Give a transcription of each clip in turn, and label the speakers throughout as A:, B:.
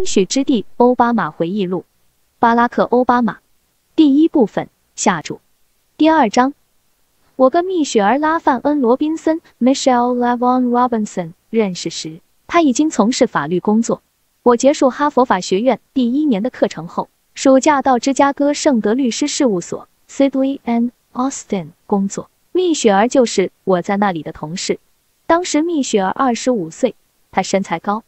A: 应许之地。奥巴马回忆录，巴拉克·奥巴马。第一部分下注。第二章，我跟蜜雪儿·拉范恩·罗宾森 （Michelle Lavon Robinson） 认识时，她已经从事法律工作。我结束哈佛法学院第一年的课程后，暑假到芝加哥圣德律师事务所 （Sidley and Austin） 工作。蜜雪儿就是我在那里的同事。当时蜜雪儿二十五岁，她身材高。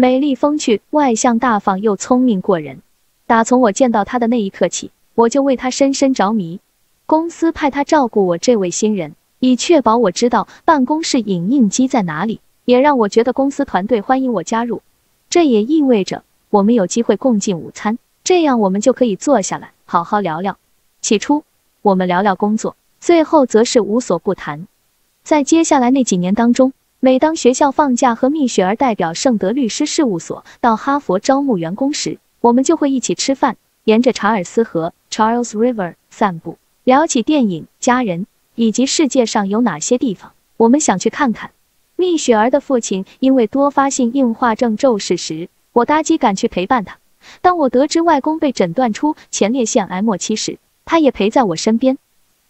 A: 美丽风趣，外向大方，又聪明过人。打从我见到她的那一刻起，我就为她深深着迷。公司派她照顾我这位新人，以确保我知道办公室影印机在哪里，也让我觉得公司团队欢迎我加入。这也意味着我们有机会共进午餐，这样我们就可以坐下来好好聊聊。起初，我们聊聊工作，最后则是无所不谈。在接下来那几年当中。每当学校放假和蜜雪儿代表圣德律师事务所到哈佛招募员工时，我们就会一起吃饭，沿着查尔斯河 （Charles River） 散步，聊起电影、家人以及世界上有哪些地方我们想去看看。蜜雪儿的父亲因为多发性硬化症骤逝时，我搭机赶去陪伴他。当我得知外公被诊断出前列腺癌末期时，他也陪在我身边。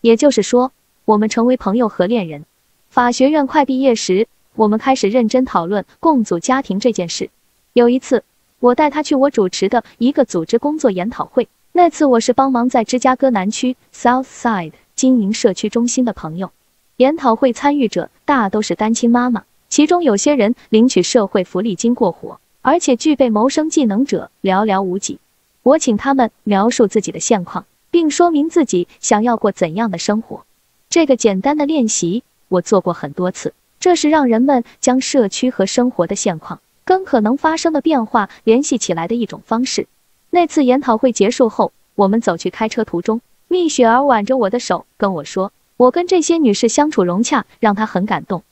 A: 也就是说，我们成为朋友和恋人。法学院快毕业时。我们开始认真讨论共组家庭这件事。有一次，我带他去我主持的一个组织工作研讨会。那次我是帮忙在芝加哥南区 South Side 经营社区中心的朋友。研讨会参与者大都是单亲妈妈，其中有些人领取社会福利金过活，而且具备谋生技能者寥寥无几。我请他们描述自己的现况，并说明自己想要过怎样的生活。这个简单的练习我做过很多次。这是让人们将社区和生活的现况跟可能发生的变化联系起来的一种方式。那次研讨会结束后，我们走去开车途中，蜜雪儿挽着我的手跟我说：“我跟这些女士相处融洽，让她很感动。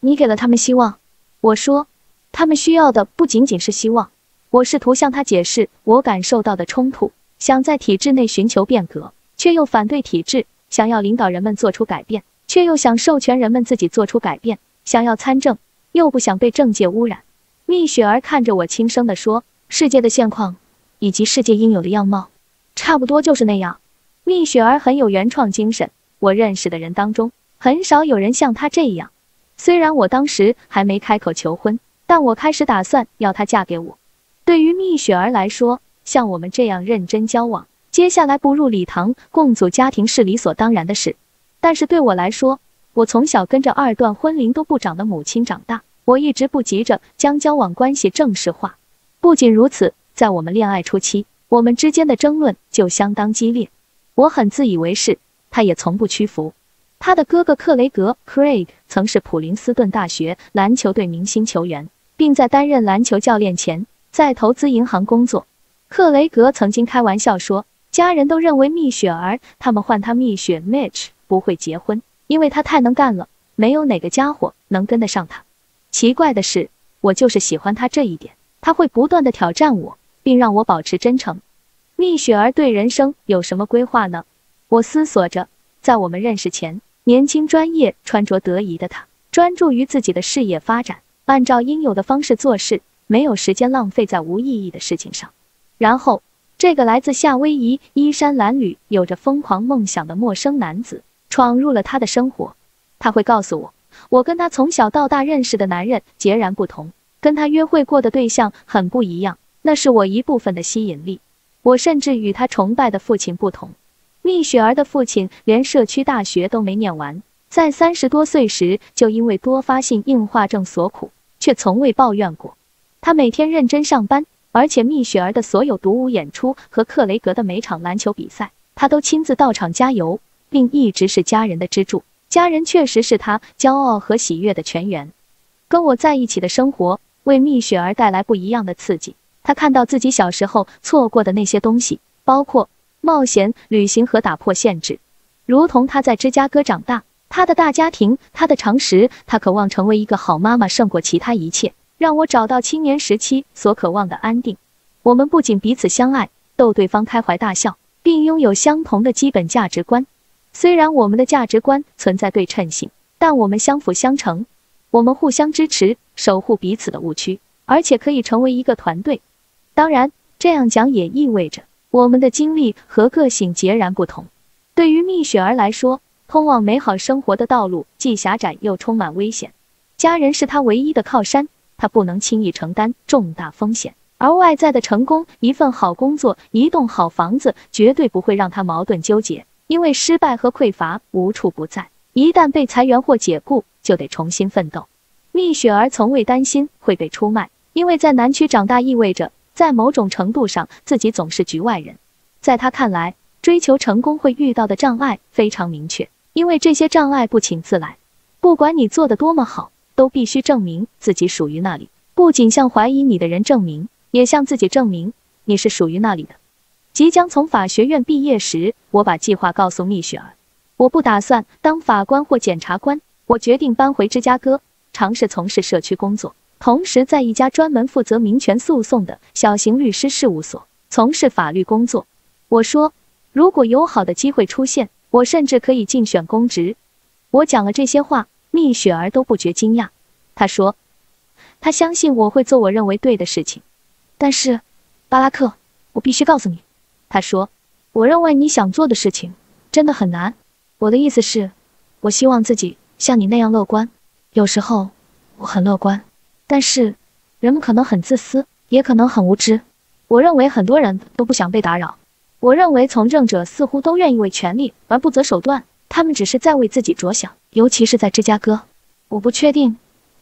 A: 你给了她们希望。”我说：“她们需要的不仅仅是希望。”我试图向她解释我感受到的冲突：想在体制内寻求变革，却又反对体制；想要领导人们做出改变，却又想授权人们自己做出改变。想要参政，又不想被政界污染。蜜雪儿看着我，轻声地说：“世界的现况，以及世界应有的样貌，差不多就是那样。”蜜雪儿很有原创精神，我认识的人当中，很少有人像她这样。虽然我当时还没开口求婚，但我开始打算要她嫁给我。对于蜜雪儿来说，像我们这样认真交往，接下来步入礼堂共组家庭是理所当然的事。但是对我来说，我从小跟着二段婚龄都不长的母亲长大，我一直不急着将交往关系正式化。不仅如此，在我们恋爱初期，我们之间的争论就相当激烈。我很自以为是，他也从不屈服。他的哥哥克雷格 （Craig） 曾是普林斯顿大学篮球队明星球员，并在担任篮球教练前，在投资银行工作。克雷格曾经开玩笑说，家人都认为蜜雪儿他们唤他蜜雪 （Mitch） 不会结婚。因为他太能干了，没有哪个家伙能跟得上他。奇怪的是，我就是喜欢他这一点。他会不断的挑战我，并让我保持真诚。蜜雪儿对人生有什么规划呢？我思索着。在我们认识前，年轻、专业、穿着得宜的他，专注于自己的事业发展，按照应有的方式做事，没有时间浪费在无意义的事情上。然后，这个来自夏威夷、衣衫褴褛、有着疯狂梦想的陌生男子。闯入了他的生活，他会告诉我，我跟他从小到大认识的男人截然不同，跟他约会过的对象很不一样，那是我一部分的吸引力。我甚至与他崇拜的父亲不同。蜜雪儿的父亲连社区大学都没念完，在三十多岁时就因为多发性硬化症所苦，却从未抱怨过。他每天认真上班，而且蜜雪儿的所有独舞演出和克雷格的每场篮球比赛，他都亲自到场加油。并一直是家人的支柱，家人确实是他骄傲和喜悦的泉源。跟我在一起的生活为蜜雪儿带来不一样的刺激。他看到自己小时候错过的那些东西，包括冒险、旅行和打破限制。如同他在芝加哥长大，他的大家庭，他的常识，他渴望成为一个好妈妈胜过其他一切，让我找到青年时期所渴望的安定。我们不仅彼此相爱，逗对方开怀大笑，并拥有相同的基本价值观。虽然我们的价值观存在对称性，但我们相辅相成，我们互相支持，守护彼此的误区，而且可以成为一个团队。当然，这样讲也意味着我们的经历和个性截然不同。对于蜜雪儿来说，通往美好生活的道路既狭窄又充满危险。家人是她唯一的靠山，她不能轻易承担重大风险。而外在的成功，一份好工作，一栋好房子，绝对不会让她矛盾纠结，因为失败和匮乏无处不在。一旦被裁员或解雇，就得重新奋斗。蜜雪儿从未担心会被出卖，因为在南区长大意味着，在某种程度上自己总是局外人。在她看来，追求成功会遇到的障碍非常明确，因为这些障碍不请自来。不管你做的多么好，都必须证明自己属于那里，不仅向怀疑你的人证明，也向自己证明你是属于那里的。即将从法学院毕业时，我把计划告诉蜜雪儿。我不打算当法官或检察官，我决定搬回芝加哥，尝试从事社区工作，同时在一家专门负责民权诉讼的小型律师事务所从事法律工作。我说，如果有好的机会出现，我甚至可以竞选公职。我讲了这些话，蜜雪儿都不觉惊讶。她说，她相信我会做我认为对的事情。但是，巴拉克，我必须告诉你，他说，我认为你想做的事情真的很难。我的意思是，我希望自己像你那样乐观。有时候我很乐观，但是人们可能很自私，也可能很无知。我认为很多人都不想被打扰。我认为从政者似乎都愿意为权力而不择手段，他们只是在为自己着想，尤其是在芝加哥。我不确定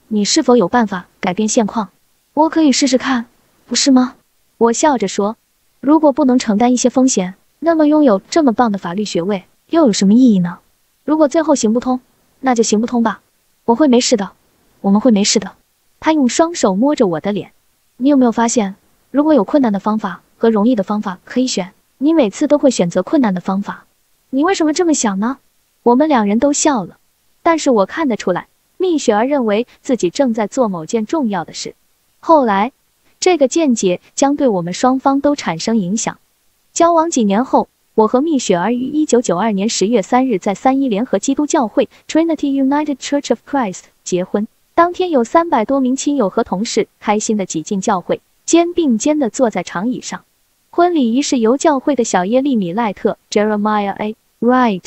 A: 你是否有办法改变现况。我可以试试看，不是吗？我笑着说：“如果不能承担一些风险，那么拥有这么棒的法律学位。”又有什么意义呢？如果最后行不通，那就行不通吧。我会没事的，我们会没事的。他用双手摸着我的脸。你有没有发现，如果有困难的方法和容易的方法可以选，你每次都会选择困难的方法？你为什么这么想呢？我们两人都笑了。但是我看得出来，蜜雪儿认为自己正在做某件重要的事。后来，这个见解将对我们双方都产生影响。交往几年后。我和蜜雪儿于一九九二年十月三日在三一联合基督教会 （Trinity United Church of Christ） 结婚。当天有三百多名亲友和同事开心地挤进教会，肩并肩地坐在长椅上。婚礼仪式由教会的小耶利米·赖特 （Jeremiah A. Wright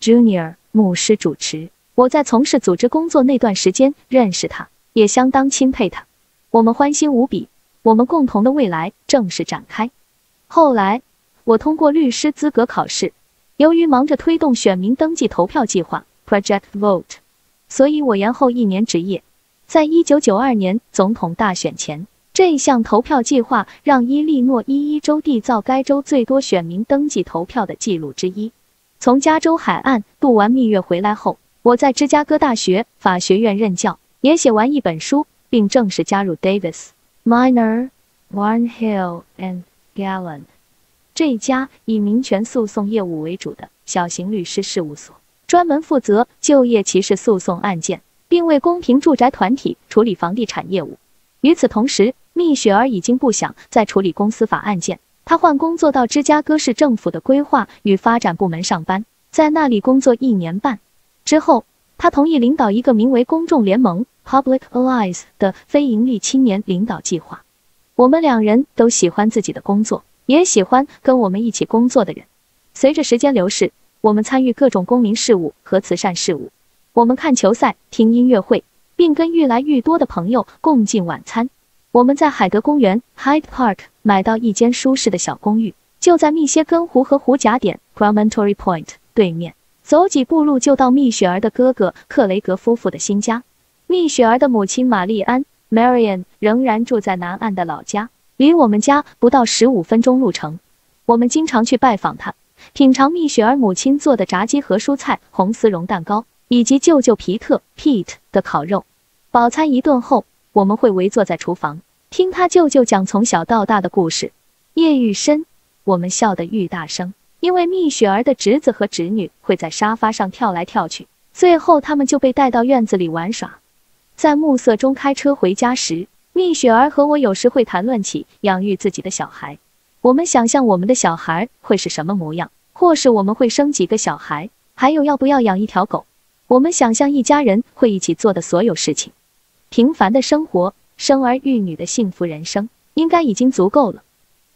A: Jr.） 牧师主持。我在从事组织工作那段时间认识他，也相当钦佩他。我们欢欣无比，我们共同的未来正式展开。后来。我通过律师资格考试，由于忙着推动选民登记投票计划 （Project Vote），所以我延后一年执业。在一九九二年总统大选前，这项投票计划让伊利诺伊伊州缔造该州最多选民登记投票的记录之一。从加州海岸度完蜜月回来后，我在芝加哥大学法学院任教，也写完一本书，并正式加入 Davis Minor Warnhill and Gallant。这家以民权诉讼业务为主的小型律师事务所，专门负责就业歧视诉讼案件，并为公平住宅团体处理房地产业务。与此同时，蜜雪儿已经不想再处理公司法案件，她换工作到芝加哥市政府的规划与发展部门上班，在那里工作一年半之后，他同意领导一个名为“公众联盟 ”（Public Alliance） 的非营利青年领导计划。我们两人都喜欢自己的工作。也喜欢跟我们一起工作的人。随着时间流逝，我们参与各种公民事务和慈善事务。我们看球赛、听音乐会，并跟越来越多的朋友共进晚餐。我们在海德公园 （Hyde Park） 买到一间舒适的小公寓，就在密歇根湖和湖甲点 （Promontory Point） 对面，走几步路就到蜜雪儿的哥哥克雷格夫妇的新家。蜜雪儿的母亲玛丽安 （Marian） 仍然住在南岸的老家。离我们家不到十五分钟路程，我们经常去拜访她，品尝蜜雪儿母亲做的炸鸡和蔬菜红丝绒蛋糕，以及舅舅皮特 Pete 的烤肉。饱餐一顿后，我们会围坐在厨房，听他舅舅讲从小到大的故事。夜愈深，我们笑得愈大声，因为蜜雪儿的侄子和侄女会在沙发上跳来跳去，最后他们就被带到院子里玩耍。在暮色中开车回家时。蜜雪儿和我有时会谈论起养育自己的小孩，我们想象我们的小孩会是什么模样，或是我们会生几个小孩，还有要不要养一条狗。我们想象一家人会一起做的所有事情。平凡的生活，生儿育女的幸福人生，应该已经足够了。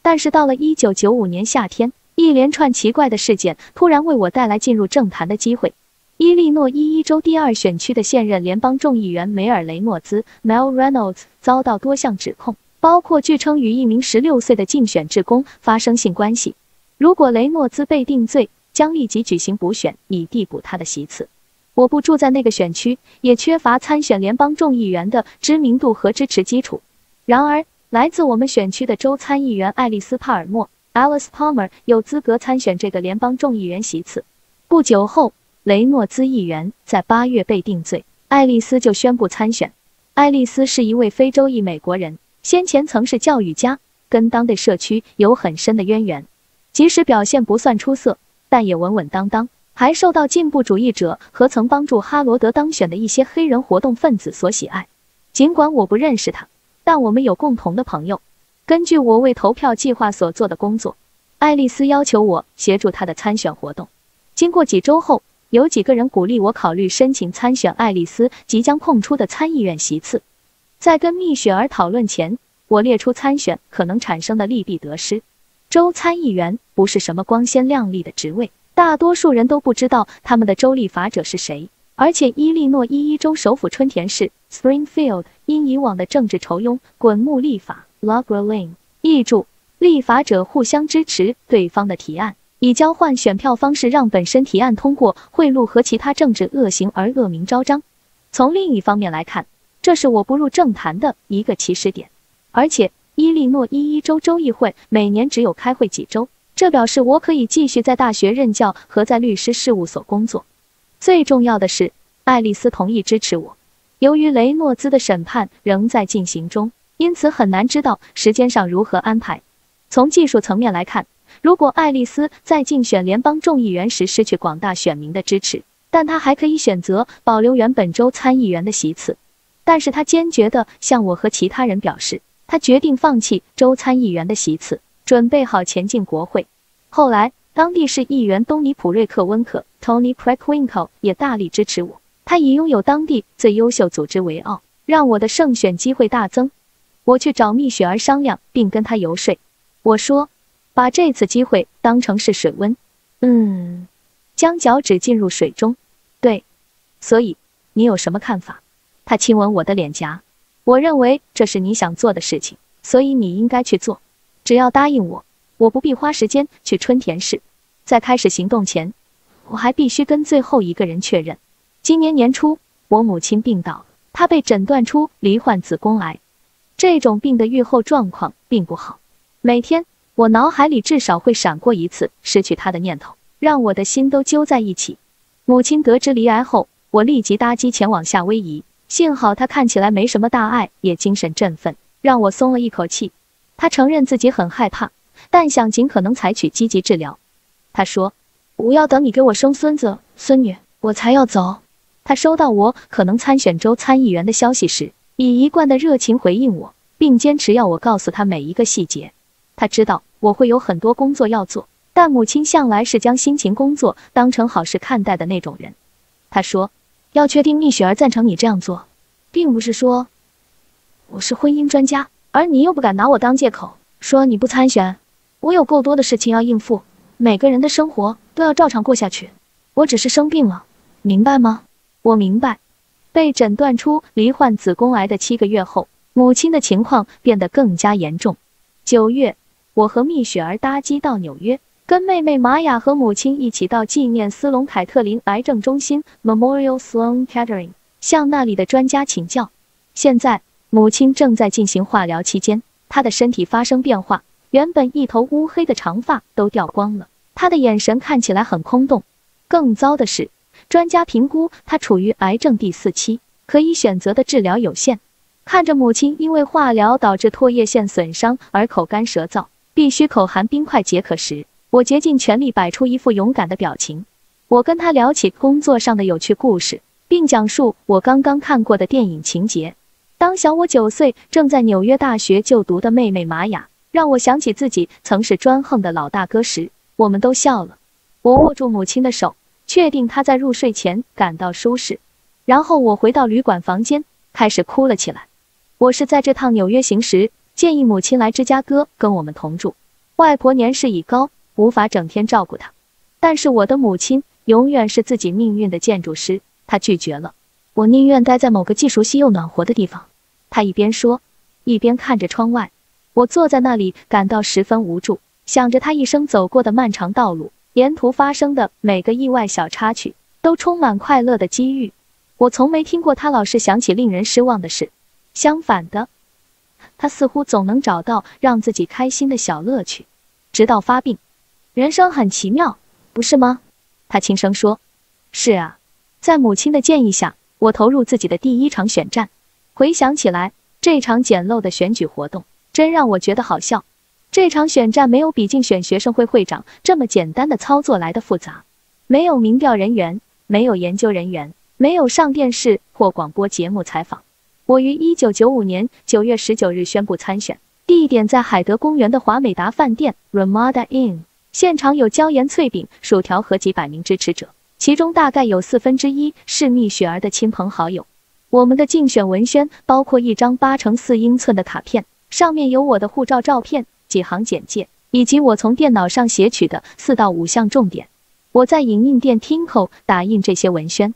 A: 但是到了一九九五年夏天，一连串奇怪的事件突然为我带来进入政坛的机会。伊利诺伊伊州第二选区的现任联邦众议员梅尔雷诺兹 （Mel Reynolds） 遭到多项指控，包括据称与一名十六岁的竞选职工发生性关系。如果雷诺兹被定罪，将立即举行补选，以递补他的席次。我不住在那个选区，也缺乏参选联邦众议员的知名度和支持基础。然而，来自我们选区的州参议员爱丽丝·帕尔默 （Alice Palmer） 有资格参选这个联邦众议员席次。不久后，雷诺兹议员在八月被定罪，爱丽丝就宣布参选。爱丽丝是一位非洲裔美国人，先前曾是教育家，跟当地社区有很深的渊源。即使表现不算出色，但也稳稳当当，还受到进步主义者和曾帮助哈罗德当选的一些黑人活动分子所喜爱。尽管我不认识他，但我们有共同的朋友。根据我为投票计划所做的工作，爱丽丝要求我协助她的参选活动。经过几周后。有几个人鼓励我考虑申请参选爱丽丝即将空出的参议院席次。在跟蜜雪儿讨论前，我列出参选可能产生的利弊得失。州参议员不是什么光鲜亮丽的职位，大多数人都不知道他们的州立法者是谁。而且，伊利诺伊州首府春田市 （Springfield） 因以往的政治仇庸，滚木立法 （Loggerling）。译注：立法者互相支持对方的提案。以交换选票方式让本身提案通过，贿赂和其他政治恶行而恶名昭彰。从另一方面来看，这是我步入政坛的一个起始点。而且，伊利诺伊州州议会每年只有开会几周，这表示我可以继续在大学任教和在律师事务所工作。最重要的是，爱丽丝同意支持我。由于雷诺兹的审判仍在进行中，因此很难知道时间上如何安排。从技术层面来看。如果爱丽丝在竞选联邦众议员时失去广大选民的支持，但她还可以选择保留原本州参议员的席次。但是她坚决地向我和其他人表示，她决定放弃州参议员的席次，准备好前进国会。后来，当地市议员东尼普瑞克温克 （Tony Preckwinkle） 也大力支持我。他以拥有当地最优秀组织为傲，让我的胜选机会大增。我去找蜜雪儿商量，并跟她游说。我说。把这次机会当成是水温，嗯，将脚趾进入水中，对，所以你有什么看法？他亲吻我的脸颊，我认为这是你想做的事情，所以你应该去做。只要答应我，我不必花时间去春田市。在开始行动前，我还必须跟最后一个人确认。今年年初，我母亲病倒，她被诊断出罹患子宫癌，这种病的愈后状况并不好，每天。我脑海里至少会闪过一次失去他的念头，让我的心都揪在一起。母亲得知离癌后，我立即搭机前往夏威夷。幸好他看起来没什么大碍，也精神振奋，让我松了一口气。他承认自己很害怕，但想尽可能采取积极治疗。他说：“我要等你给我生孙子孙女，我才要走。”他收到我可能参选州参议员的消息时，以一贯的热情回应我，并坚持要我告诉他每一个细节。他知道。我会有很多工作要做，但母亲向来是将辛勤工作当成好事看待的那种人。她说：“要确定蜜雪儿赞成你这样做，并不是说我是婚姻专家，而你又不敢拿我当借口说你不参选。我有够多的事情要应付，每个人的生活都要照常过下去。我只是生病了，明白吗？我明白。被诊断出罹患子宫癌的七个月后，母亲的情况变得更加严重。九月。”我和蜜雪儿搭机到纽约，跟妹妹玛雅和母亲一起到纪念斯隆凯特林癌症中心 （Memorial Sloan Kettering） 向那里的专家请教。现在，母亲正在进行化疗期间，她的身体发生变化，原本一头乌黑的长发都掉光了，她的眼神看起来很空洞。更糟的是，专家评估他处于癌症第四期，可以选择的治疗有限。看着母亲因为化疗导致唾液腺损伤而口干舌燥。必须口含冰块解渴时，我竭尽全力摆出一副勇敢的表情。我跟他聊起工作上的有趣故事，并讲述我刚刚看过的电影情节。当小我九岁、正在纽约大学就读的妹妹玛雅让我想起自己曾是专横的老大哥时，我们都笑了。我握住母亲的手，确定她在入睡前感到舒适。然后我回到旅馆房间，开始哭了起来。我是在这趟纽约行时。建议母亲来芝加哥跟我们同住，外婆年事已高，无法整天照顾她，但是我的母亲永远是自己命运的建筑师。她拒绝了，我宁愿待在某个既熟悉又暖和的地方。她一边说，一边看着窗外。我坐在那里，感到十分无助，想着她一生走过的漫长道路，沿途发生的每个意外小插曲，都充满快乐的机遇。我从没听过她老是想起令人失望的事，相反的。他似乎总能找到让自己开心的小乐趣，直到发病。人生很奇妙，不是吗？他轻声说：“是啊。”在母亲的建议下，我投入自己的第一场选战。回想起来，这场简陋的选举活动真让我觉得好笑。这场选战没有比竞选学生会会长这么简单的操作来的复杂，没有民调人员，没有研究人员，没有上电视或广播节目采访。我于一九九五年九月十九日宣布参选，地点在海德公园的华美达饭店 （Ramada Inn）。现场有椒盐脆饼、薯条和几百名支持者，其中大概有四分之一是蜜雪儿的亲朋好友。我们的竞选文宣包括一张八乘四英寸的卡片，上面有我的护照照片、几行简介，以及我从电脑上截取的四到五项重点。我在影印店 Tinko 打印这些文宣。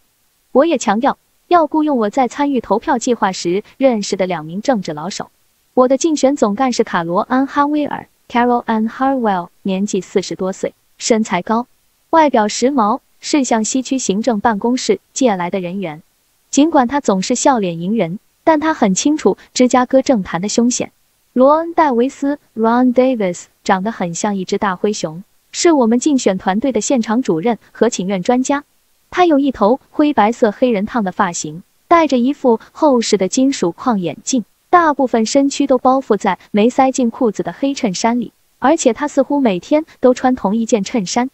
A: 我也强调。要雇佣我在参与投票计划时认识的两名政治老手。我的竞选总干事卡罗安·哈威尔 （Carol Ann Harwell） 年纪四十多岁，身材高，外表时髦，是向西区行政办公室借来的人员。尽管他总是笑脸迎人，但他很清楚芝加哥政坛的凶险。罗恩·戴维斯 （Ron Davis） 长得很像一只大灰熊，是我们竞选团队的现场主任和请愿专家。他有一头灰白色黑人烫的发型，戴着一副厚实的金属框眼镜，大部分身躯都包覆在没塞进裤子的黑衬衫里，而且他似乎每天都穿同一件衬衫。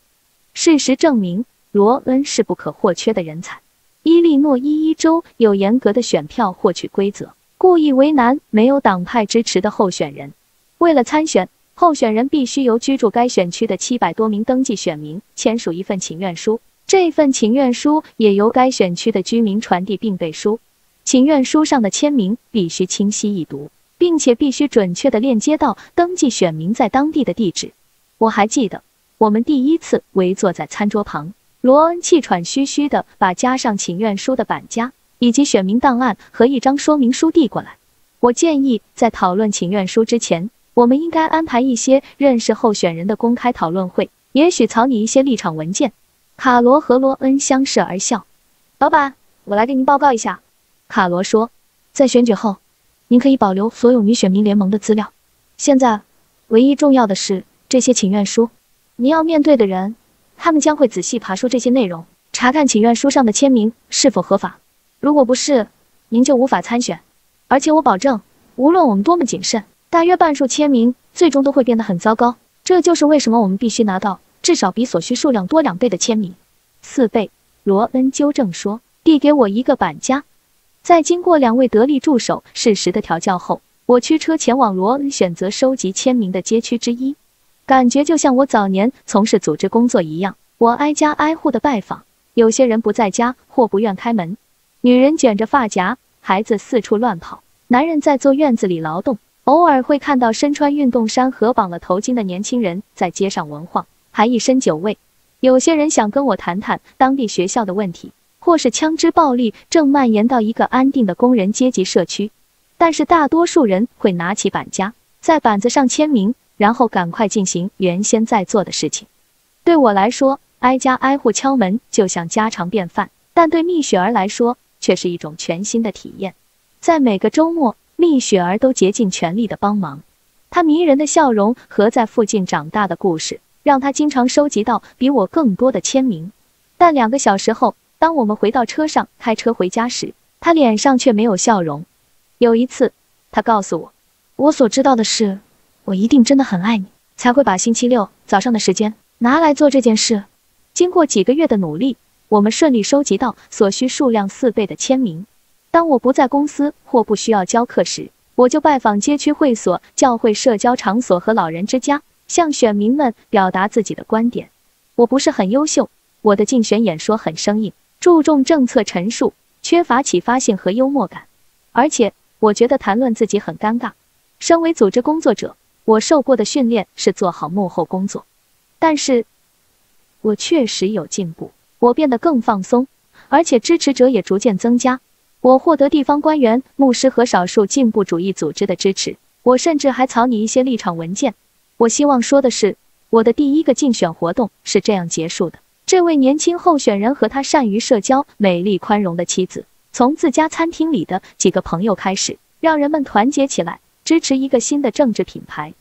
A: 事实证明，罗恩是不可或缺的人才。伊利诺伊一州有严格的选票获取规则，故意为难没有党派支持的候选人。为了参选，候选人必须由居住该选区的七百多名登记选民签署一份请愿书。这份请愿书也由该选区的居民传递并背书。请愿书上的签名必须清晰易读，并且必须准确地链接到登记选民在当地的地址。我还记得，我们第一次围坐在餐桌旁，罗恩气喘吁吁地把加上请愿书的板夹以及选民档案和一张说明书递过来。我建议在讨论请愿书之前，我们应该安排一些认识候选人的公开讨论会，也许草拟一些立场文件。卡罗和罗恩相视而笑。老板，我来给您报告一下。卡罗说，在选举后，您可以保留所有女选民联盟的资料。现在，唯一重要的是这些请愿书。您要面对的人，他们将会仔细爬书这些内容，查看请愿书上的签名是否合法。如果不是，您就无法参选。而且我保证，无论我们多么谨慎，大约半数签名最终都会变得很糟糕。这就是为什么我们必须拿到。至少比所需数量多两倍的签名，四倍。罗恩纠正说，递给我一个板夹。在经过两位得力助手适时的调教后，我驱车前往罗恩选择收集签名的街区之一。感觉就像我早年从事组织工作一样，我挨家挨户的拜访。有些人不在家或不愿开门，女人卷着发夹，孩子四处乱跑，男人在做院子里劳动。偶尔会看到身穿运动衫和绑了头巾的年轻人在街上文晃。还一身酒味，有些人想跟我谈谈当地学校的问题，或是枪支暴力正蔓延到一个安定的工人阶级社区。但是大多数人会拿起板夹，在板子上签名，然后赶快进行原先在做的事情。对我来说，挨家挨户敲门就像家常便饭，但对蜜雪儿来说却是一种全新的体验。在每个周末，蜜雪儿都竭尽全力的帮忙，她迷人的笑容和在附近长大的故事。让她经常收集到比我更多的签名，但两个小时后，当我们回到车上开车回家时，她脸上却没有笑容。有一次，她告诉我，我所知道的是，我一定真的很爱你，才会把星期六早上的时间拿来做这件事。经过几个月的努力，我们顺利收集到所需数量四倍的签名。当我不在公司或不需要教课时，我就拜访街区会所、教会、社交场所和老人之家。向选民们表达自己的观点。我不是很优秀，我的竞选演说很生硬，注重政策陈述，缺乏启发性和幽默感，而且我觉得谈论自己很尴尬。身为组织工作者，我受过的训练是做好幕后工作，但是，我确实有进步，我变得更放松，而且支持者也逐渐增加。我获得地方官员、牧师和少数进步主义组织的支持，我甚至还草拟一些立场文件。我希望说的是，我的第一个竞选活动是这样结束的。这位年轻候选人和他善于社交、美丽宽容的妻子，从自家餐厅里的几个朋友开始，让人们团结起来，支持一个新的政治品牌。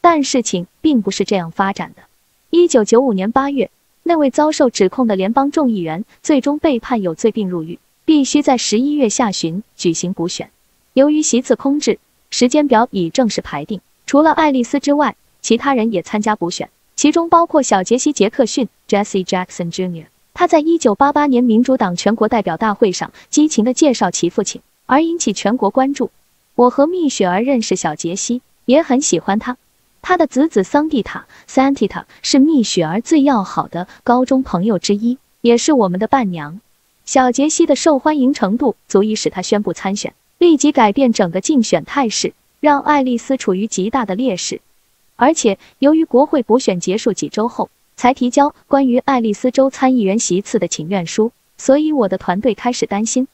A: 但事情并不是这样发展的。一九九五年八月，那位遭受指控的联邦众议员最终被判有罪并入狱，必须在十一月下旬举行补选。由于席次空置，时间表已正式排定。除了爱丽丝之外，其他人也参加补选，其中包括小杰西·杰克逊 （Jesse Jackson Jr.）。他在一九八八年民主党全国代表大会上激情地介绍其父亲，而引起全国关注。我和蜜雪儿认识小杰西，也很喜欢他。他的子子桑蒂塔 （Santita） 是蜜雪儿最要好的高中朋友之一，也是我们的伴娘。小杰西的受欢迎程度足以使他宣布参选，立即改变整个竞选态势，让爱丽丝处于极大的劣势。而且，由于国会补选结束几周后才提交关于爱丽丝州参议员席次的请愿书，所以我的团队开始担心，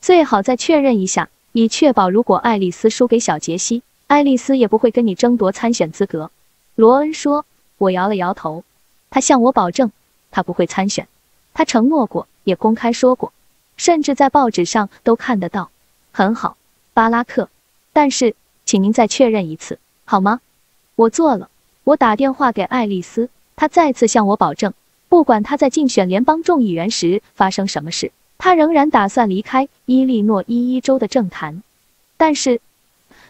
A: 最好再确认一下，以确保如果爱丽丝输给小杰西。爱丽丝也不会跟你争夺参选资格，罗恩说。我摇了摇头。他向我保证，他不会参选。他承诺过，也公开说过，甚至在报纸上都看得到。很好，巴拉克。但是，请您再确认一次，好吗？我做了。我打电话给爱丽丝，她再次向我保证，不管她在竞选联邦众议员时发生什么事，她仍然打算离开伊利诺伊伊州的政坛。但是。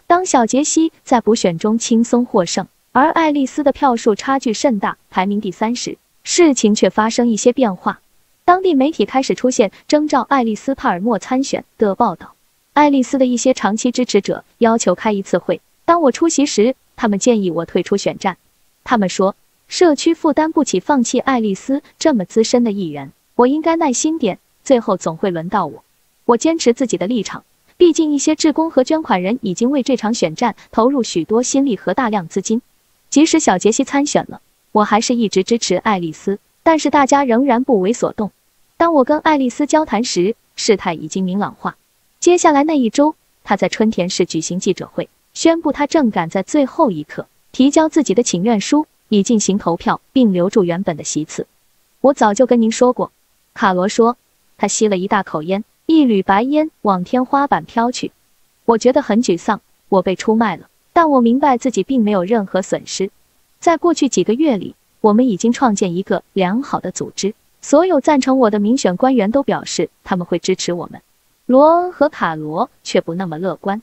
A: 当小杰西在补选中轻松获胜，而爱丽丝的票数差距甚大，排名第三时，事情却发生一些变化。当地媒体开始出现征召爱丽丝·帕尔默参选的报道。爱丽丝的一些长期支持者要求开一次会。当我出席时，他们建议我退出选战。他们说，社区负担不起放弃爱丽丝这么资深的议员。我应该耐心点，最后总会轮到我。我坚持自己的立场。毕竟，一些志工和捐款人已经为这场选战投入许多心力和大量资金。即使小杰西参选了，我还是一直支持爱丽丝。但是大家仍然不为所动。当我跟爱丽丝交谈时，事态已经明朗化。接下来那一周，她在春田市举行记者会，宣布她正赶在最后一刻提交自己的请愿书，以进行投票并留住原本的席次。我早就跟您说过，卡罗说。他吸了一大口烟。一缕白烟往天花板飘去，我觉得很沮丧。我被出卖了，但我明白自己并没有任何损失。在过去几个月里，我们已经创建一个良好的组织。所有赞成我的民选官员都表示他们会支持我们。罗恩和卡罗却不那么乐观。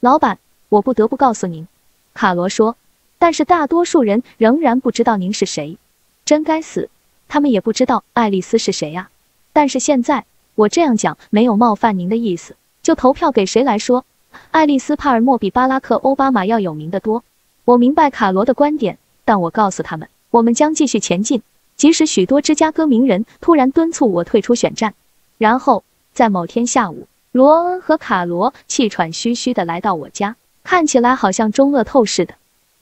A: 老板，我不得不告诉您，卡罗说。但是大多数人仍然不知道您是谁。真该死，他们也不知道爱丽丝是谁呀。但是现在。我这样讲没有冒犯您的意思。就投票给谁来说，爱丽丝·帕尔默比巴拉克·奥巴马要有名的多。我明白卡罗的观点，但我告诉他们，我们将继续前进，即使许多芝加哥名人突然敦促我退出选战。然后在某天下午，罗恩和卡罗气喘吁吁地来到我家，看起来好像中乐透似的。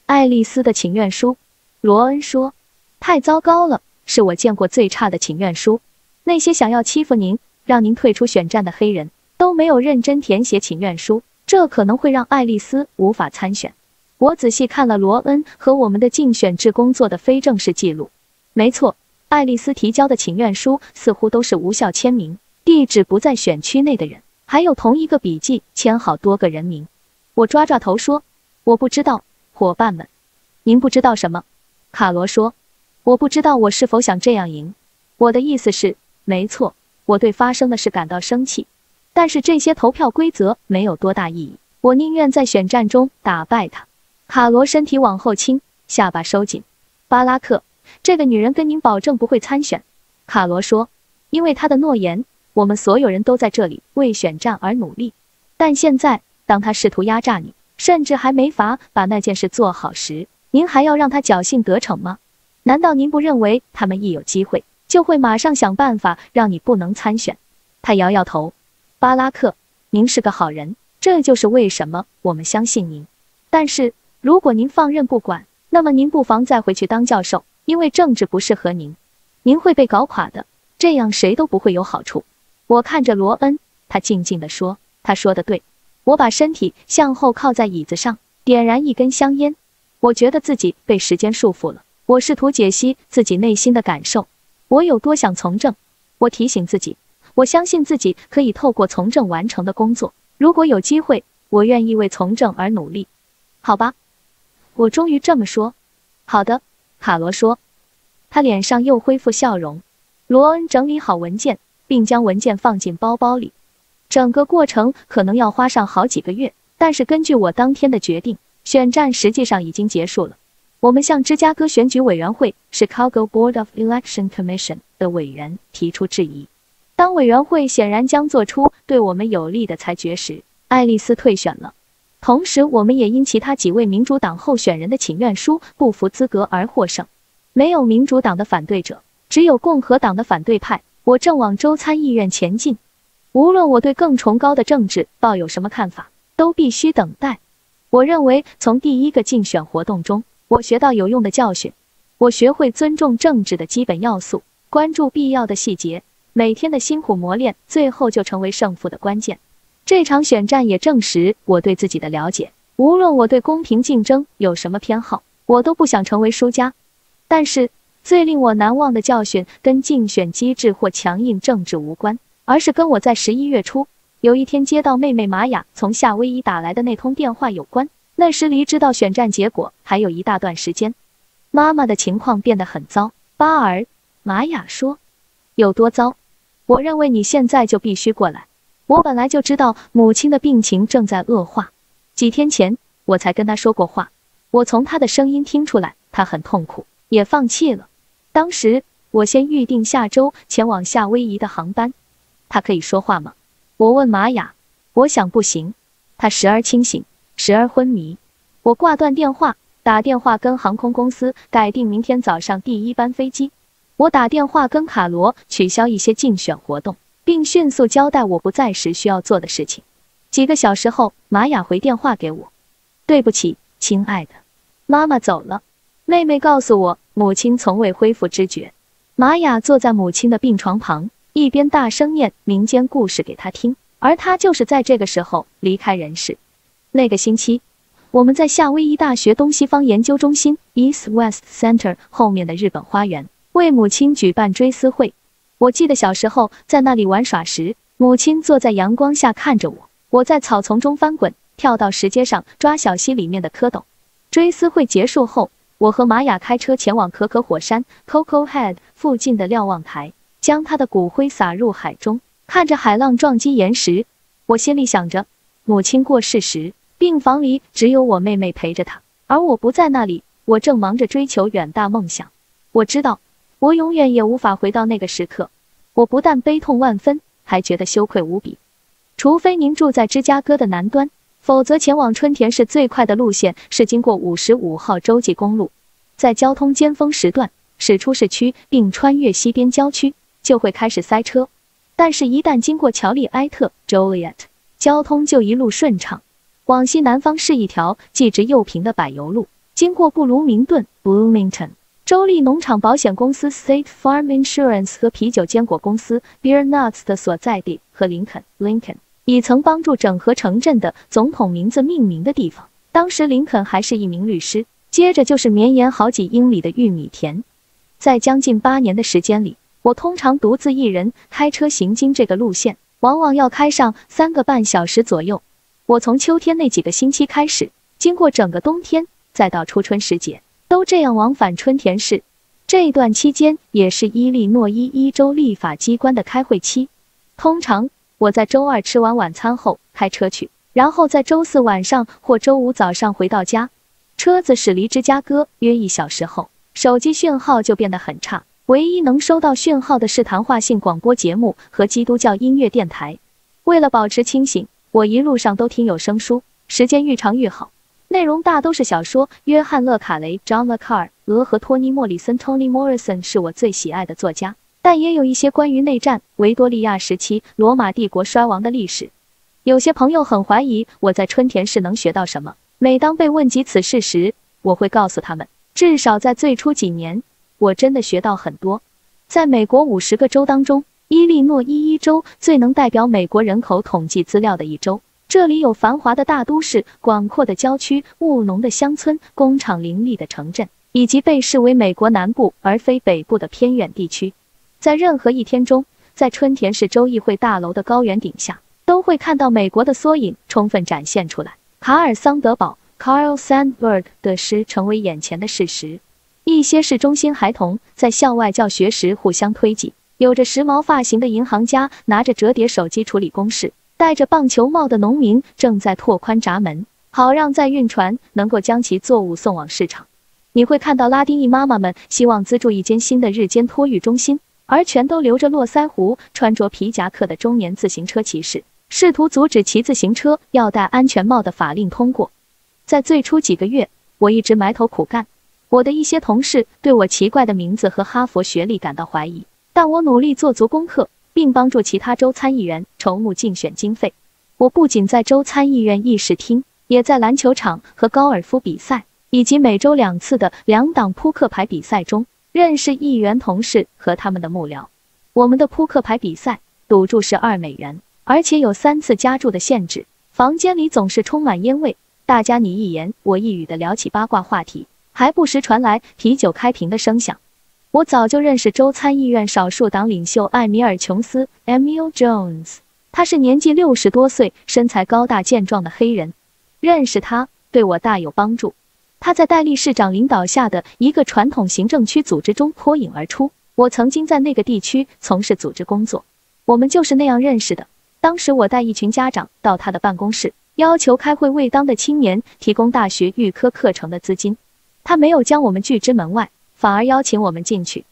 A: 爱丽丝的请愿书，罗恩说，太糟糕了，是我见过最差的请愿书。那些想要欺负您。让您退出选战的黑人都没有认真填写请愿书，这可能会让爱丽丝无法参选。我仔细看了罗恩和我们的竞选制工作的非正式记录，没错，爱丽丝提交的请愿书似乎都是无效签名，地址不在选区内的人，还有同一个笔记签好多个人名。我抓抓头说：“我不知道，伙伴们，您不知道什么？”卡罗说：“我不知道我是否想这样赢。我的意思是，没错。”我对发生的事感到生气，但是这些投票规则没有多大意义。我宁愿在选战中打败他。卡罗身体往后倾，下巴收紧。巴拉克，这个女人跟您保证不会参选。卡罗说：“因为她的诺言，我们所有人都在这里为选战而努力。但现在，当她试图压榨你，甚至还没法把那件事做好时，您还要让她侥幸得逞吗？难道您不认为他们一有机会？”就会马上想办法让你不能参选。他摇摇头，巴拉克，您是个好人，这就是为什么我们相信您。但是，如果您放任不管，那么您不妨再回去当教授，因为政治不适合您，您会被搞垮的，这样谁都不会有好处。我看着罗恩，他静静地说：“他说的对。”我把身体向后靠在椅子上，点燃一根香烟。我觉得自己被时间束缚了。我试图解析自己内心的感受。我有多想从政？我提醒自己，我相信自己可以透过从政完成的工作。如果有机会，我愿意为从政而努力。好吧，我终于这么说。好的，卡罗说。他脸上又恢复笑容。罗恩整理好文件，并将文件放进包包里。整个过程可能要花上好几个月，但是根据我当天的决定，选战实际上已经结束了。我们向芝加哥选举委员会 （Chicago Board of Election Commission） 的委员提出质疑。当委员会显然将做出对我们有利的裁决时，爱丽丝退选了。同时，我们也因其他几位民主党候选人的请愿书不服资格而获胜。没有民主党的反对者，只有共和党的反对派。我正往州参议院前进。无论我对更崇高的政治抱有什么看法，都必须等待。我认为从第一个竞选活动中，我学到有用的教训。我学会尊重政治的基本要素，关注必要的细节。每天的辛苦磨练，最后就成为胜负的关键。这场选战也证实我对自己的了解。无论我对公平竞争有什么偏好，我都不想成为输家。但是最令我难忘的教训跟竞选机制或强硬政治无关。而是跟我在十一月初有一天接到妹妹玛雅从夏威夷打来的那通电话有关。那时离知道选战结果还有一大段时间，妈妈的情况变得很糟。巴尔，玛雅说，有多糟？我认为你现在就必须过来。我本来就知道母亲的病情正在恶化，几天前我才跟她说过话。我从她的声音听出来，她很痛苦，也放弃了。当时我先预定下周前往夏威夷的航班。她可以说话吗？我问玛雅。我想不行。她时而清醒，时而昏迷。我挂断电话，打电话跟航空公司改订明天早上第一班飞机。我打电话跟卡罗取消一些竞选活动，并迅速交代我不在时需要做的事情。几个小时后，玛雅回电话给我：“对不起，亲爱的，妈妈走了。妹妹告诉我，母亲从未恢复知觉。”玛雅坐在母亲的病床旁。一边大声念民间故事给她听，而她就是在这个时候离开人世。那个星期，我们在夏威夷大学东西方研究中心 （East West Center） 后面的日本花园为母亲举办追思会。我记得小时候在那里玩耍时，母亲坐在阳光下看着我，我在草丛中翻滚，跳到石阶上抓小溪里面的蝌蚪。追思会结束后，我和玛雅开车前往可可火山 （Coco Head） 附近的瞭望台。将他的骨灰撒入海中，看着海浪撞击岩石，我心里想着，母亲过世时，病房里只有我妹妹陪着她，而我不在那里，我正忙着追求远大梦想。我知道，我永远也无法回到那个时刻。我不但悲痛万分，还觉得羞愧无比。除非您住在芝加哥的南端，否则前往春田市最快的路线是经过五十五号洲际公路，在交通尖峰时段驶出市区，并穿越西边郊区。就会开始塞车，但是，一旦经过乔利埃特 （Joliet），交通就一路顺畅。往西南方是一条既直又平的柏油路，经过布卢明顿 （Bloomington）、州立农场保险公司 （State Farm Insurance） 和啤酒坚果公司 （Beer Nuts） 的所在地和林肯 （Lincoln），已曾帮助整合城镇的总统名字命名的地方。当时，林肯还是一名律师。接着就是绵延好几英里的玉米田，在将近八年的时间里。我通常独自一人开车行经这个路线，往往要开上三个半小时左右。我从秋天那几个星期开始，经过整个冬天，再到初春时节，都这样往返春田市。这段期间也是伊利诺伊一州立法机关的开会期。通常我在周二吃完晚餐后开车去，然后在周四晚上或周五早上回到家。车子驶离芝加哥约一小时后，手机讯号就变得很差。唯一能收到讯号的是谈话性广播节目和基督教音乐电台。为了保持清醒，我一路上都听有声书，时间愈长愈好。内容大都是小说。约翰·勒卡雷 （John le Carr） 俄和托尼·莫里森 （Tony Morrison） 是我最喜爱的作家，但也有一些关于内战、维多利亚时期、罗马帝国衰亡的历史。有些朋友很怀疑我在春田市能学到什么，每当被问及此事时，我会告诉他们，至少在最初几年，我真的学到很多。在美国五十个州当中，伊利诺伊伊州最能代表美国人口统计资料的一州。这里有繁华的大都市、广阔的郊区、务农的乡村、工厂林立的城镇，以及被视为美国南部而非北部的偏远地区。在任何一天中，在春田市州议会大楼的高原顶下，都会看到美国的缩影充分展现出来。卡尔桑德堡 （Carl Sandburg） 的诗成为眼前的事实。一些市中心孩童在校外教学时互相推挤，有着时髦发型的银行家拿着折叠手机处理公事，戴着棒球帽的农民正在拓宽闸门，好让载运船能够将其作物送往市场。你会看到拉丁裔妈妈们希望资助一间新的日间托育中心。而全都留着络腮胡、穿着皮夹克的中年自行车骑士，试图阻止骑自行车要戴安全帽的法令通过。在最初几个月，我一直埋头苦干。我的一些同事对我奇怪的名字和哈佛学历感到怀疑，但我努力做足功课，并帮助其他州参议员筹募竞选经费。我不仅在州参议院议事厅，也在篮球场和高尔夫比赛，以及每周两次的两档扑克牌比赛中。认识议员同事和他们的幕僚。我们的扑克牌比赛赌注是二美元，而且有三次加注的限制。房间里总是充满烟味，大家你一言我一语的聊起八卦话题，还不时传来啤酒开瓶的声响。我早就认识州参议院少数党领袖艾米尔·琼斯 （Emil Jones），他是年纪六十多岁、身材高大健壮的黑人。认识他对我大有帮助。他在戴利市长领导下的一个传统行政区组织中脱颖而出。我曾经在那个地区从事组织工作，我们就是那样认识的。当时我带一群家长到他的办公室，要求开会为当的青年提供大学预科课程的资金。他没有将我们拒之门外，反而邀请我们进去。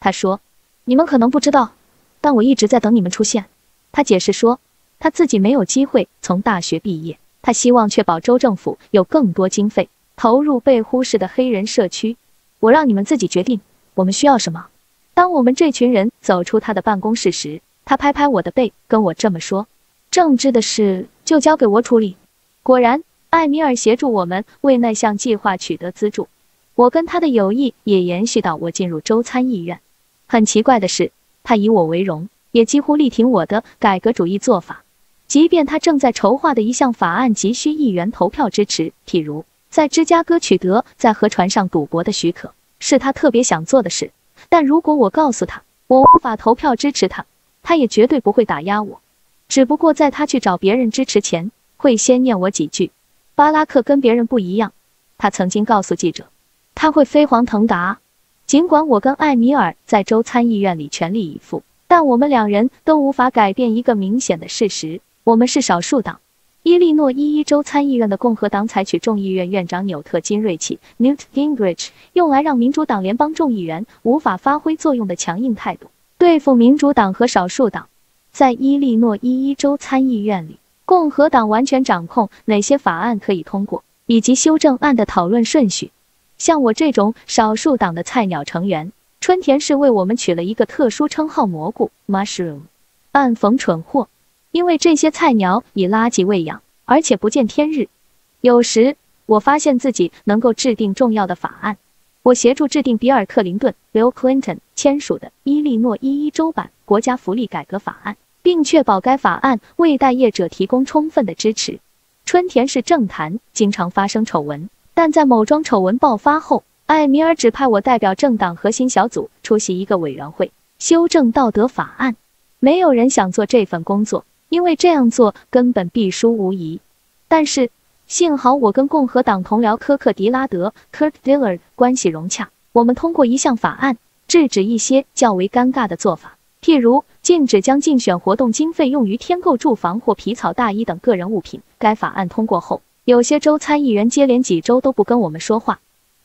A: 他说：“你们可能不知道，但我一直在等你们出现。”他解释说，他自己没有机会从大学毕业，他希望确保州政府有更多经费。投入被忽视的黑人社区，我让你们自己决定，我们需要什么。当我们这群人走出他的办公室时，他拍拍我的背，跟我这么说：“政治的事就交给我处理。”果然，艾米尔协助我们为那项计划取得资助。我跟他的友谊也延续到我进入州参议院。很奇怪的是，他以我为荣，也几乎力挺我的改革主义做法，即便他正在筹划的一项法案急需议员投票支持，譬如。在芝加哥取得在河船上赌博的许可，是他特别想做的事。但如果我告诉他我无法投票支持他，他也绝对不会打压我。只不过在他去找别人支持前，会先念我几句。巴拉克跟别人不一样，他曾经告诉记者，他会飞黄腾达。尽管我跟艾米尔在州参议院里全力以赴，但我们两人都无法改变一个明显的事实：我们是少数党。伊利诺伊州参议院的共和党采取众议院院长纽特金瑞奇 （Newt Gingrich） 用来让民主党联邦众议员无法发挥作用的强硬态度，对付民主党和少数党。在伊利诺伊州参议院里，共和党完全掌控哪些法案可以通过，以及修正案的讨论顺序。像我这种少数党的菜鸟成员，春田市为我们取了一个特殊称号——蘑菇 （Mushroom）。暗讽蠢货。因为这些菜鸟以垃圾喂养，而且不见天日。有时我发现自己能够制定重要的法案。我协助制定比尔·克林顿 （Bill Clinton） 签署的伊利诺伊伊州版国家福利改革法案，并确保该法案为待业者提供充分的支持。春田市政坛经常发生丑闻，但在某桩丑闻爆发后，艾米尔指派我代表政党核心小组出席一个委员会，修正道德法案。没有人想做这份工作。因为这样做根本必输无疑，但是幸好我跟共和党同僚科克迪拉德 （Kurt Dillard） 关系融洽，我们通过一项法案，制止一些较为尴尬的做法，譬如禁止将竞选活动经费用于添购住房或皮草大衣等个人物品。该法案通过后，有些州参议员接连几周都不跟我们说话。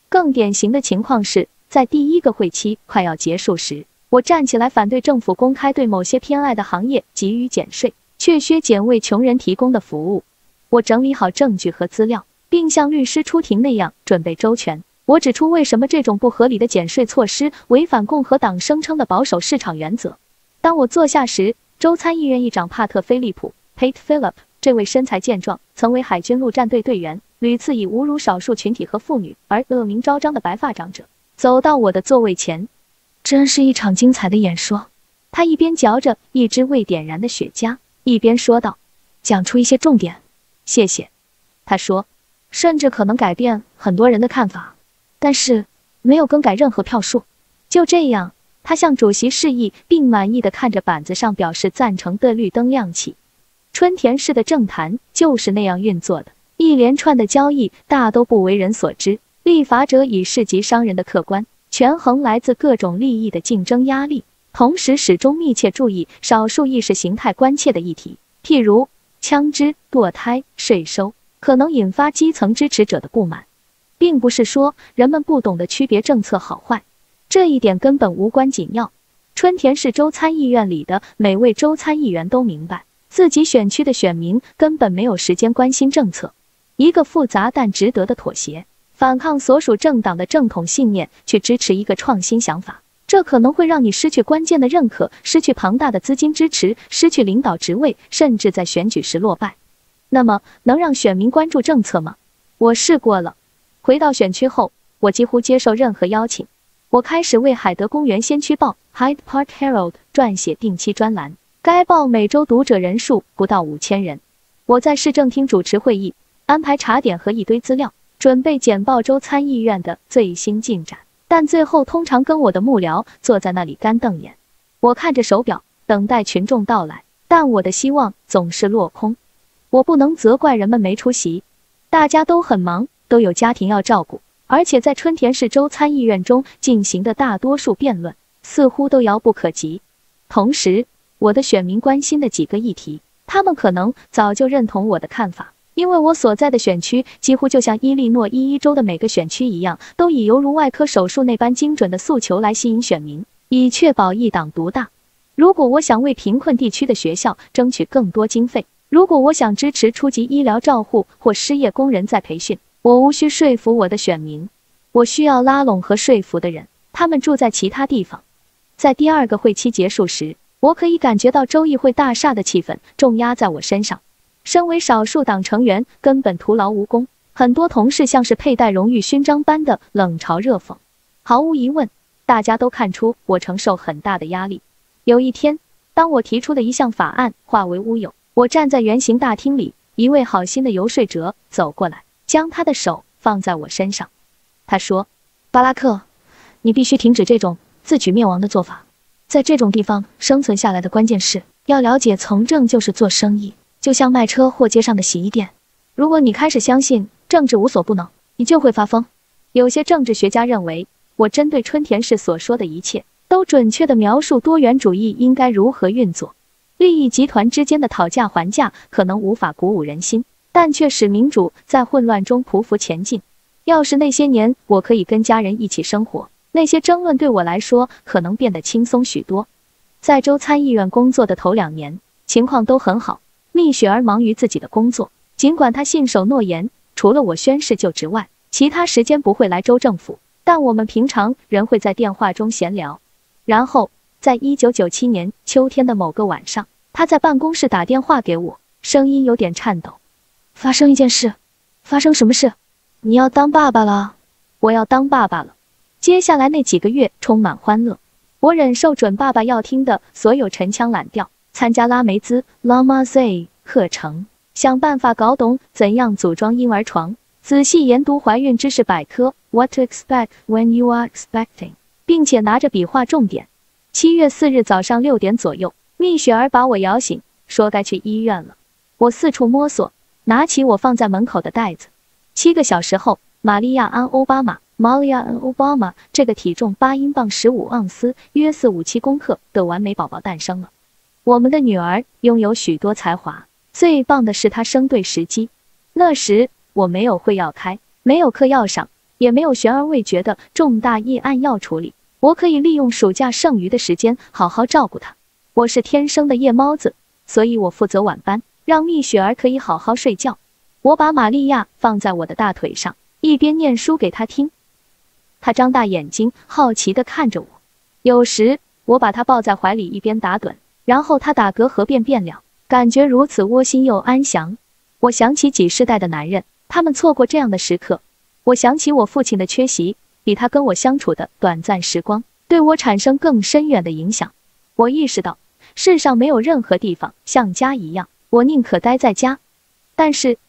A: 更典型的情况是在第一个会期快要结束时，我站起来反对政府公开对某些偏爱的行业给予减税。却削减为穷人提供的服务。我整理好证据和资料，并像律师出庭那样准备周全。我指出为什么这种不合理的减税措施违反共和党声称的保守市场原则。当我坐下时，州参议院议长帕特·菲利普 （Pate Philip） 这位身材健壮、曾为海军陆战队队员、屡次以侮辱少数群体和妇女而恶名昭彰的白发长者走到我的座位前，真是一场精彩的演说。他一边嚼着一支未点燃的雪茄，一边说道：“讲出一些重点，谢谢。”他说：“甚至可能改变很多人的看法，但是没有更改任何票数。”就这样，他向主席示意，并满意的看着板子上表示赞成的绿灯亮起。春田市的政坛就是那样运作的。一连串的交易大都不为人所知，立法者以市级商人的客观权衡来自各种利益的竞争压力，同时始终密切注意少数意识形态关切的议题，譬如枪支、堕胎、税收，可能引发基层支持者的不满。并不是说人们不懂得区别政策好坏，这一点根本无关紧要。春田市州参议院里的每位州参议员都明白，自己选区的选民根本没有时间关心政策。一个复杂但值得的妥协，反抗所属政党的正统信念，去支持一个创新想法。这可能会让你失去关键的认可，失去庞大的资金支持，失去领导职位，甚至在选举时落败。那么，能让选民关注政策吗？我试过了。回到选区后，我几乎接受任何邀请。我开始为海德公园先驱报 （Hyde Park Herald） 撰写定期专栏。该报每周读者人数不到五千人。我在市政厅主持会议。安排茶点和一堆资料，准备简报州参议院的最新进展，但最后通常跟我的幕僚坐在那里干瞪眼。我看着手表，等待群众到来，但我的希望总是落空。我不能责怪人们没出席，大家都很忙，都有家庭要照顾，而且在春田市州参议院中进行的大多数辩论似乎都遥不可及。同时，我的选民关心的几个议题，他们可能早就认同我的看法。因为我所在的选区几乎就像伊利诺伊伊州的每个选区一样，都以犹如外科手术那般精准的诉求来吸引选民，以确保一党独大。如果我想为贫困地区的学校争取更多经费，如果我想支持初级医疗照护或失业工人再培训，我无需说服我的选民，我需要拉拢和说服的人，他们住在其他地方。在第二个会期结束时，我可以感觉到州议会大厦的气氛重压在我身上。身为少数党成员，根本徒劳无功。很多同事像是佩戴荣誉勋章般的冷嘲热讽。毫无疑问，大家都看出我承受很大的压力。有一天，当我提出的一项法案化为乌有，我站在圆形大厅里，一位好心的游说者走过来，将他的手放在我身上。他说：“巴拉克，你必须停止这种自取灭亡的做法。在这种地方生存下来的关键是要了解，从政就是做生意。”就像卖车或街上的洗衣店，如果你开始相信政治无所不能，你就会发疯。有些政治学家认为，我针对春田市所说的一切，都准确地描述多元主义应该如何运作。利益集团之间的讨价还价可能无法鼓舞人心，但却使民主在混乱中匍匐前进。要是那些年我可以跟家人一起生活，那些争论对我来说可能变得轻松许多。在州参议院工作的头两年，情况都很好。蜜雪儿忙于自己的工作，尽管她信守诺言，除了我宣誓就职外，其他时间不会来州政府。但我们平常仍会在电话中闲聊。然后，在一九九七年秋天的某个晚上，他在办公室打电话给我，声音有点颤抖：“发生一件事，发生什么事？你要当爸爸了？我要当爸爸了。接下来那几个月充满欢乐，我忍受准爸爸要听的所有陈腔滥调。”参加拉梅兹 （Lama Z） 课程，想办法搞懂怎样组装婴儿床，仔细研读怀孕知识百科 （What to expect when you are expecting），并且拿着笔画重点。七月四日早上六点左右，蜜雪儿把我摇醒，说该去医院了。我四处摸索，拿起我放在门口的袋子。七个小时后，玛利亚·安·奥巴马 （Maria An Obama） 这个体重八英镑十五盎司（约四五七克）的完美宝宝诞生了。我们的女儿拥有许多才华，最棒的是她生对时机。那时我没有会要开，没有课要上，也没有悬而未决的重大议案要处理。我可以利用暑假剩余的时间好好照顾她。我是天生的夜猫子，所以我负责晚班，让蜜雪儿可以好好睡觉。我把玛利亚放在我的大腿上，一边念书给她听。他张大眼睛，好奇地看着我。有时我把他抱在怀里，一边打盹。然后他打嗝和便便了，感觉如此窝心又安详。我想起几世代的男人，他们错过这样的时刻。我想起我父亲的缺席，比他跟我相处的短暂时光对我产生更深远的影响。我意识到世上没有任何地方像家一样，我宁可待在家。但是，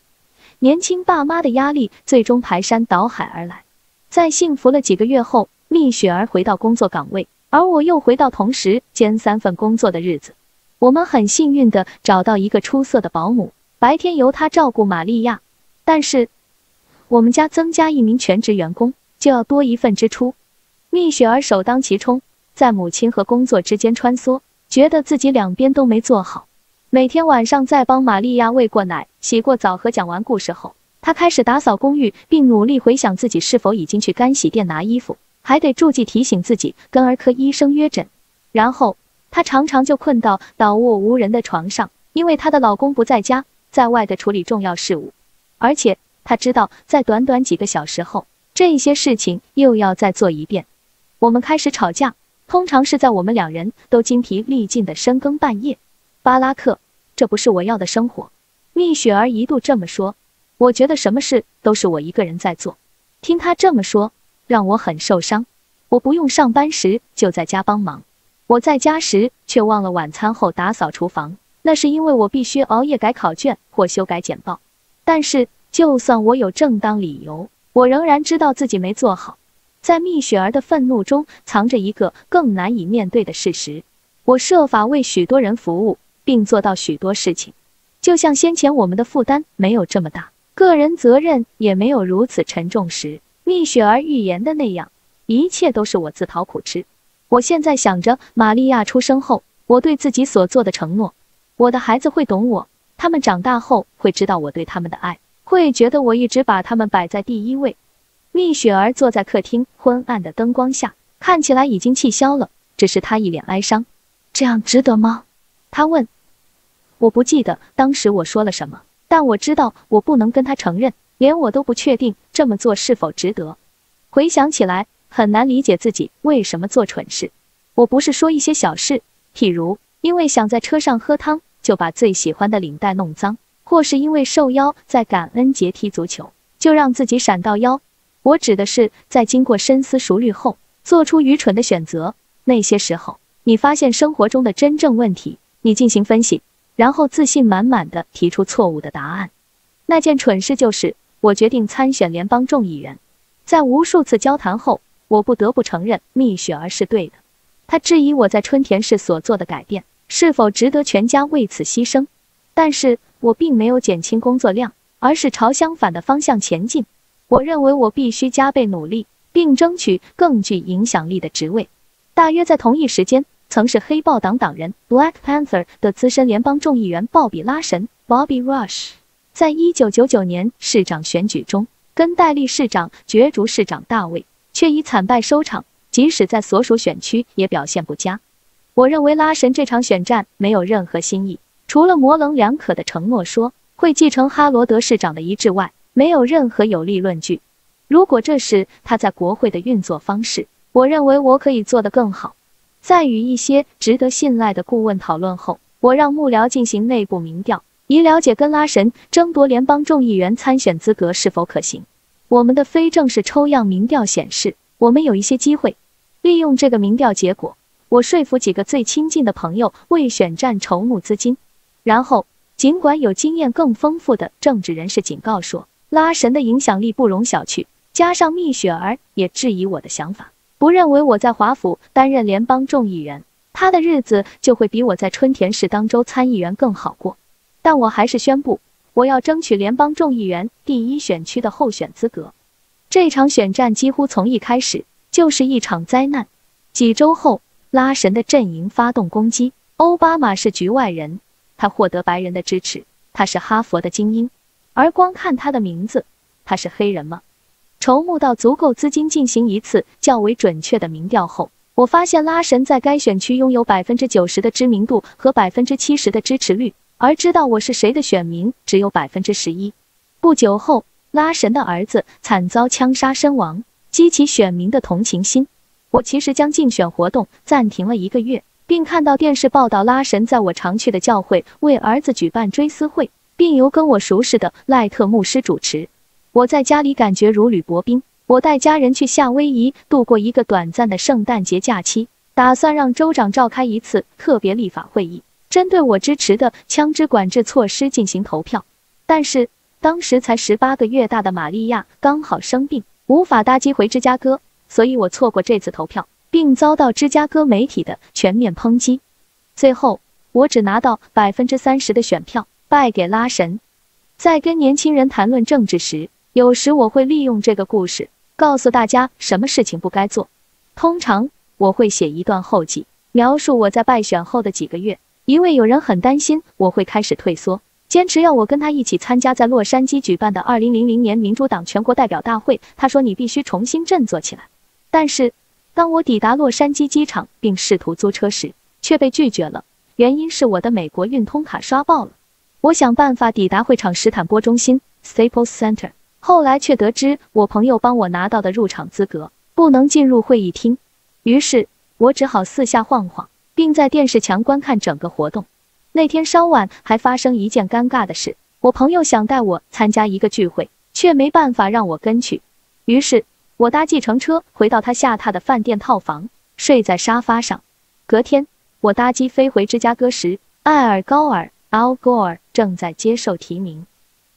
A: 年轻爸妈的压力最终排山倒海而来。在幸福了几个月后，蜜雪儿回到工作岗位，而我又回到同时兼三份工作的日子。我们很幸运的找到一个出色的保姆，白天由她照顾玛利亚。但是，我们家增加一名全职员工，就要多一份支出。蜜雪儿首当其冲，在母亲和工作之间穿梭，觉得自己两边都没做好。每天晚上在帮玛利亚喂过奶、洗过澡和讲完故事后，她开始打扫公寓，并努力回想自己是否已经去干洗店拿衣服，还得注记提醒自己跟儿科医生约诊。然后，她常常就困到倒卧无人的床上，因为她的老公不在家，在外的处理重要事务，而且。她知道，在短短几个小时后，这一些事情又要再做一遍。我们开始吵架，通常是在我们两人都精疲力尽的深更半夜。巴拉克，这不是我要的生活。蜜雪儿一度这么说。我觉得什么事都是我一个人在做。听他这么说，让我很受伤。我不用上班时就在家帮忙，我在家时却忘了晚餐后打扫厨房，那是因为我必须熬夜改考卷或修改简报。但是。就算我有正当理由，我仍然知道自己没做好。在蜜雪儿的愤怒中，藏着一个更难以面对的事实：我设法为许多人服务，并做到许多事情，就像先前我们的负担没有这么大，个人责任也没有如此沉重时，蜜雪儿预言的那样，一切都是我自讨苦吃。我现在想着玛利亚出生后，我对自己所做的承诺：我的孩子会懂我，他们长大后会知道我对他们的爱。会觉得我一直把他们摆在第一位。蜜雪儿坐在客厅昏暗的灯光下，看起来已经气消了，只是她一脸哀伤。这样值得吗？她问。我不记得当时我说了什么，但我知道我不能跟他承认，连我都不确定这么做是否值得。回想起来，很难理解自己为什么做蠢事。我不是说一些小事，譬如因为想在车上喝汤，就把最喜欢的领带弄脏。或是因为受邀在感恩节踢足球，就让自己闪到腰。我指的是在经过深思熟虑后做出愚蠢的选择。那些时候，你发现生活中的真正问题，你进行分析，然后自信满满的提出错误的答案。那件蠢事就是，我决定参选联邦众议员。在无数次交谈后，我不得不承认蜜雪儿是对的。她质疑我在春田市所做的改变是否值得全家为此牺牲，但是。我并没有减轻工作量，而是朝相反的方向前进。我认为我必须加倍努力，并争取更具影响力的职位。大约在同一时间，曾是黑豹党党人 Black Panther 的资深联邦众议员鲍比拉神 Bobby Rush，在一九九九年市长选举中，跟代理市长角逐市长大卫，却以惨败收场。即使在所属选区也表现不佳。我认为拉神这场选战没有任何新意。除了模棱两可的承诺说会继承哈罗德市长的遗志外，没有任何有力论据。如果这是他在国会的运作方式，我认为我可以做得更好。在与一些值得信赖的顾问讨论后，我让幕僚进行内部民调，以了解跟拉神争夺联邦众议员参选资格是否可行。我们的非正式抽样民调显示，我们有一些机会。利用这个民调结果，我说服几个最亲近的朋友为选战筹募资金。然后，尽管有经验更丰富的政治人士警告说，拉神的影响力不容小觑，加上蜜雪儿也质疑我的想法，不认为我在华府担任联邦众议员，他的日子就会比我在春田市当州参议员更好过。但我还是宣布，我要争取联邦众议员第一选区的候选资格。这场选战几乎从一开始就是一场灾难。几周后，拉神的阵营发动攻击，奥巴马是局外人。他获得白人的支持，他是哈佛的精英，而光看他的名字，他是黑人吗？筹募到足够资金进行一次较为准确的民调后，我发现拉神在该选区拥有百分之九十的知名度和百分之七十的支持率，而知道我是谁的选民只有百分之十一。不久后，拉神的儿子惨遭枪杀身亡，激起选民的同情心。我其实将竞选活动暂停了一个月。并看到电视报道，拉神在我常去的教会为儿子举办追思会，并由跟我熟识的赖特牧师主持。我在家里感觉如履薄冰。我带家人去夏威夷度过一个短暂的圣诞节假期，打算让州长召开一次特别立法会议，针对我支持的枪支管制措施进行投票。但是当时才十八个月大的玛利亚刚好生病，无法搭机回芝加哥，所以我错过这次投票，并遭到芝加哥媒体的全面抨击。最后，我只拿到百分之三十的选票，败给拉神。在跟年轻人谈论政治时，有时我会利用这个故事。告诉大家什么事情不该做。通常我会写一段后记，描述我在败选后的几个月。因为有人很担心我会开始退缩，坚持要我跟他一起参加在洛杉矶举办的二零零零年民主党全国代表大会。他说：“你必须重新振作起来。”但是当我抵达洛杉矶机场并试图租车时，却被拒绝了。原因是我的美国运通卡刷爆了。我想办法抵达会场史坦波中心 （Staples Center）。后来却得知，我朋友帮我拿到的入场资格不能进入会议厅，于是我只好四下晃晃，并在电视墙观看整个活动。那天稍晚还发生一件尴尬的事，我朋友想带我参加一个聚会，却没办法让我跟去，于是我搭计程车回到他下榻的饭店套房，睡在沙发上。隔天我搭机飞回芝加哥时，艾尔高尔 （Al Gore） 正在接受提名。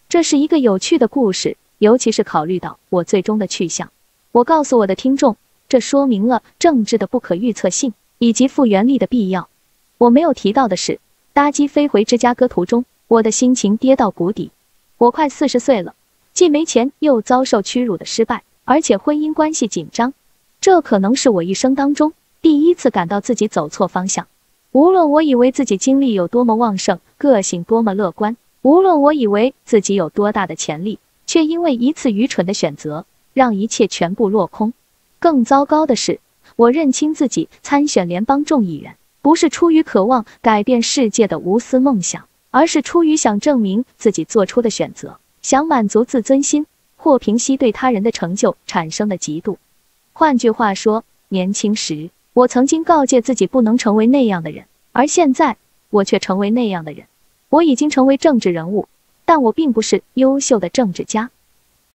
A: 这是一个有趣的故事。尤其是考虑到我最终的去向，我告诉我的听众，这说明了政治的不可预测性以及复原力的必要。我没有提到的是，搭机飞回芝加哥途中，我的心情跌到谷底。我快四十岁了，既没钱，又遭受屈辱的失败，而且婚姻关系紧张。这可能是我一生当中第一次感到自己走错方向。无论我以为自己精力有多么旺盛，个性多么乐观，无论我以为自己有多大的潜力。却因为一次愚蠢的选择，让一切全部落空。更糟糕的是，我认清自己参选联邦众议员，不是出于渴望改变世界的无私梦想，而是出于想证明自己做出的选择，想满足自尊心或平息对他人的成就产生的嫉妒。换句话说，年轻时我曾经告诫自己不能成为那样的人，而现在我却成为那样的人。我已经成为政治人物。但我并不是优秀的政治家。